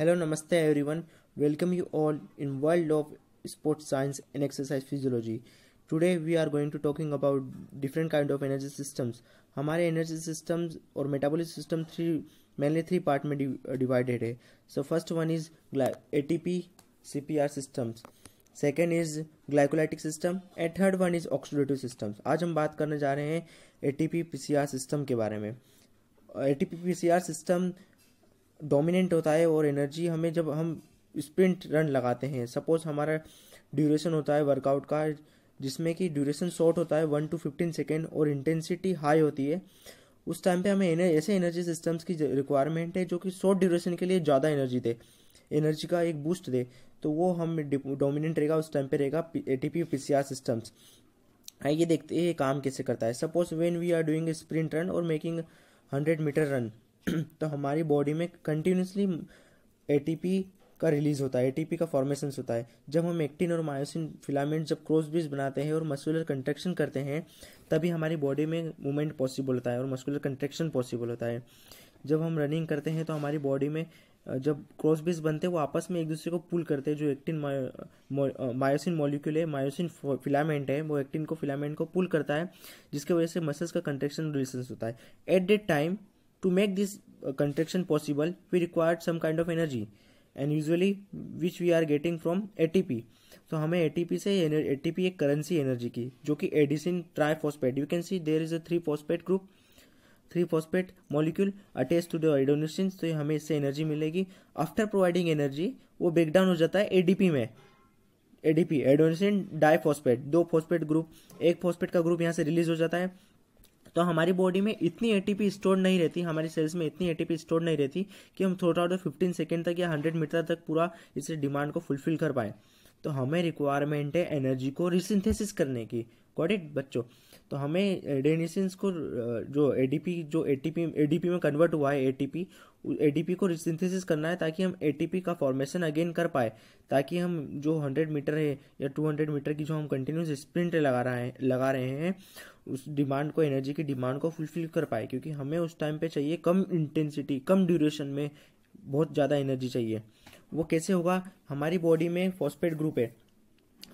Hello, Namaste everyone. Welcome you all in world of sports science and exercise physiology. Today we are going to talking about different kind of energy systems. हमारे energy systems और metabolic system three mainly three part में divided है so first one is A T P C P R systems second is glycolytic system and third one is oxidative systems आज हम बात करने जा रहे हैं A T P P C R system के बारे में A T P P C R system dominant होता है और एनर्जी हमें जब हम स्प्रिंट रन लगाते हैं। सपोज़ हमारा ड्यूरेशन होता है वर्कआउट का, जिसमें कि ड्यूरेशन शॉर्ट होता है वन टू फिफ्टीन सेकेंड और इंटेंसिटी हाई होती है, उस टाइम पे हमें ऐसे एनर्जी सिस्टम्स की रिक्वायरमेंट है जो कि शॉर्ट ड्यूरेशन के लिए ज़्यादा एनर्जी दे। एनर्जी का एक बूस्ट दे तो वो हम डोमिनेंट रहेगा, उस टाइम पे रहेगा A T P P C R systems आइए देखते हैं काम कैसे करता है। Suppose when we are doing sprint run और मेकिंग हंड्रेड मीटर रन तो हमारी बॉडी में कंटिन्यूसली ए का रिलीज़ होता है एटीपी का फॉर्मेशन होता है। जब हम एक्टिन और मायोसिन फिलामेंट जब क्रॉस ब्रिज बनाते हैं और मस्कुलर कंट्रेक्शन करते हैं, तभी हमारी बॉडी में मूवमेंट पॉसिबल होता है और मस्कुलर कंट्रेक्शन पॉसिबल होता है। जब हम रनिंग करते हैं तो हमारी बॉडी में जब क्रॉस ब्रिज बनते हैं, वो आपस में एक दूसरे को पुल करते हैं, जो एक्टिन मायोसिन मॉलिक्यूल है मायोसिन फिलामेंट है, वो एक्टिन को फिलामेंट को पुल करता है, जिसकी वजह से मसल्स का कंट्रेक्शन रिलेशन होता है। At that time to make this uh, contraction possible we required some kind of energy. And usually which we are getting from ATP तो हमें एटीपी से एटीपी एक करेंसी एनर्जी की जो कि adenosine triphosphate you can see there is a three phosphate group three phosphate molecule attach to the adenosine तो हमें इससे एनर्जी मिलेगी। आफ्टर प्रोवाइडिंग एनर्जी वो ब्रेकडाउन हो जाता है एडीपी में। एडीपी एडोनिसिन डाईफॉस्फेट दो फॉस्फेट ग्रुप एक फॉस्फेट का ग्रुप यहाँ से रिलीज़ हो जाता है। तो हमारी बॉडी में इतनी एटीपी स्टोर नहीं रहती, हमारी सेल्स में इतनी एटीपी स्टोर नहीं रहती कि हम थोड़ा थोड़ा फिफ्टीन सेकेंड तक या हंड्रेड मीटर तक पूरा इस डिमांड को फुलफिल कर पाए। तो हमें रिक्वायरमेंट है एनर्जी को रिसिंथेसिस करने की। गॉट इट बच्चों? तो हमें एडेनिसिन्स को जो एडीपी जो एटीपी एडीपी में कन्वर्ट हुआ है एटीपी एडीपी को रिसिंथेसिस करना है ताकि हम एटीपी का फॉर्मेशन अगेन कर पाए, ताकि हम जो 100 मीटर है या 200 मीटर की जो हम कंटिन्यूस स्प्रिंट लगा रहे हैं, लगा रहे हैं, उस डिमांड को एनर्जी की डिमांड को फुलफिल कर पाए, क्योंकि हमें उस टाइम पे चाहिए कम इंटेंसिटी कम ड्यूरेशन में बहुत ज़्यादा एनर्जी चाहिए। वो कैसे होगा? हमारी बॉडी में फॉस्फेट ग्रुप है।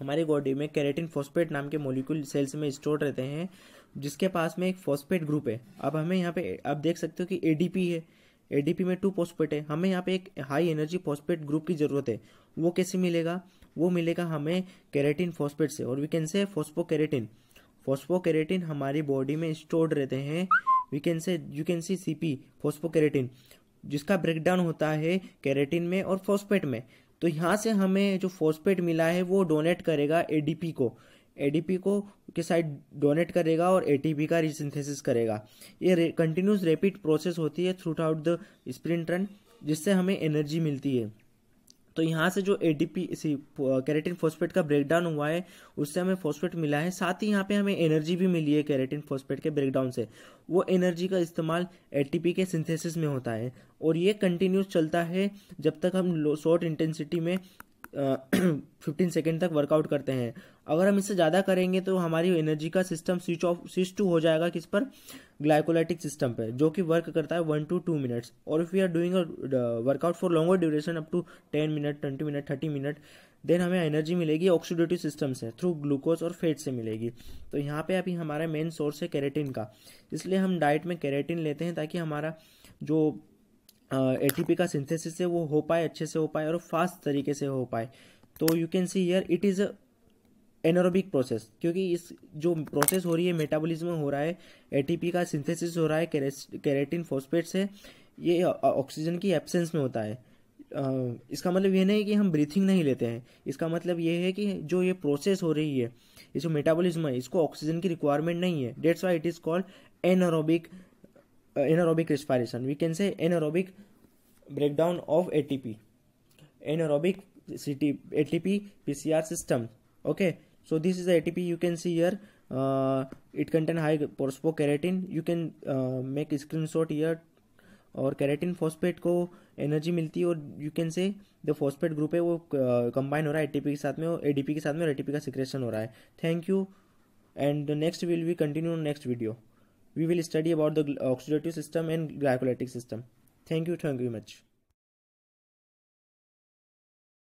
हमारी बॉडी में कैरेटिन फॉस्फेट नाम के मोलिकुल सेल्स में स्टोर रहते हैं, जिसके पास में एक फॉस्फेट ग्रुप है। अब हमें यहाँ पे, आप देख सकते हो कि एडीपी है। एडीपी में टू फॉस्फेट है। हमें यहाँ पे एक हाई एनर्जी फॉस्फेट ग्रुप की ज़रूरत है। वो कैसे मिलेगा? वो मिलेगा हमें कैरेटिन फॉस्फेट से। और we can say phosphocreatine phosphocreatine हमारी बॉडी में स्टोर्ड रहते हैं। We can see you can see CP phosphocreatine जिसका ब्रेकडाउन होता है कैरेटिन में और फॉस्फेट में। तो यहाँ से हमें जो फॉस्फेट मिला है, वो डोनेट करेगा एडीपी को। एडीपी को के साइड डोनेट करेगा और एटीपी का रिसिंथेसिस करेगा। ये कंटिन्यूस रेपिड प्रोसेस होती है throughout the sprint run जिससे हमें एनर्जी मिलती है। तो यहाँ से जो ए डी पी इसी कैरेटिन फोस्फेट का ब्रेकडाउन हुआ है, उससे हमें फोस्फेट मिला है। साथ ही यहाँ पे हमें एनर्जी भी मिली है कैरेटिन फॉस्फेट के ब्रेकडाउन से। वो एनर्जी का इस्तेमाल एटीपी के सिंथेसिस में होता है और ये कंटिन्यूस चलता है जब तक हम शॉर्ट इंटेंसिटी में फिफ्टीन सेकेंड तक वर्कआउट करते हैं। अगर हम इससे ज़्यादा करेंगे तो हमारी एनर्जी का system switch off switch to हो जाएगा किस पर? ग्लाइकोलाइटिक सिस्टम पे, जो कि वर्क करता है वन टू टू मिनट्स और if we are doing workout for longer duration up to ten minute twenty minute thirty minute then हमें एनर्जी मिलेगी ऑक्सीडेटिव सिस्टम से थ्रू ग्लूकोज और फेट से मिलेगी। तो यहाँ पे अभी हमारा मेन सोर्स है कैरेटिन का। इसलिए हम डाइट में कैरेटिन लेते हैं ताकि हमारा जो ए का सिंथेसिस है वो हो पाए, अच्छे से हो पाए और फास्ट तरीके से हो पाए। तो you can see here it is anaerobic process क्योंकि इस जो प्रोसेस हो रही है मेटाबॉलिज्म हो रहा है एटीपी का सिंथेसिस हो रहा है कैरेटिन फॉस्फेट से, ये ऑक्सीजन की एब्सेंस में होता है। इसका मतलब ये नहीं कि हम ब्रीथिंग नहीं लेते हैं। इसका मतलब ये है कि जो ये प्रोसेस हो रही है, ये जो मेटाबॉलिज्म है, इसको ऑक्सीजन की रिक्वायरमेंट नहीं है। That's why it is called anaerobic anaerobic respiration we can say anaerobic breakdown of atp anaerobic CT, atp pcr system okay so this is the atp you can see here uh, it contain high phosphokeratin you can uh, make screenshot here और creatine phosphate को energy मिलती है और you can say the phosphate group है वो combine uh, हो रहा है एटीपी के साथ में और एडीपी के साथ में और एटीपी का सिक्रेशन हो रहा है thank you and next will be continue next video we will study about the oxidative system and glycolytic system. Thank you thank you very much